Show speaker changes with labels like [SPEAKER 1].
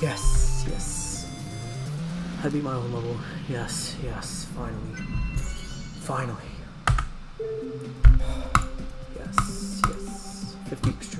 [SPEAKER 1] Yes, yes. I beat my own level. Yes, yes, finally. Finally. Yes, yes. 50 extra.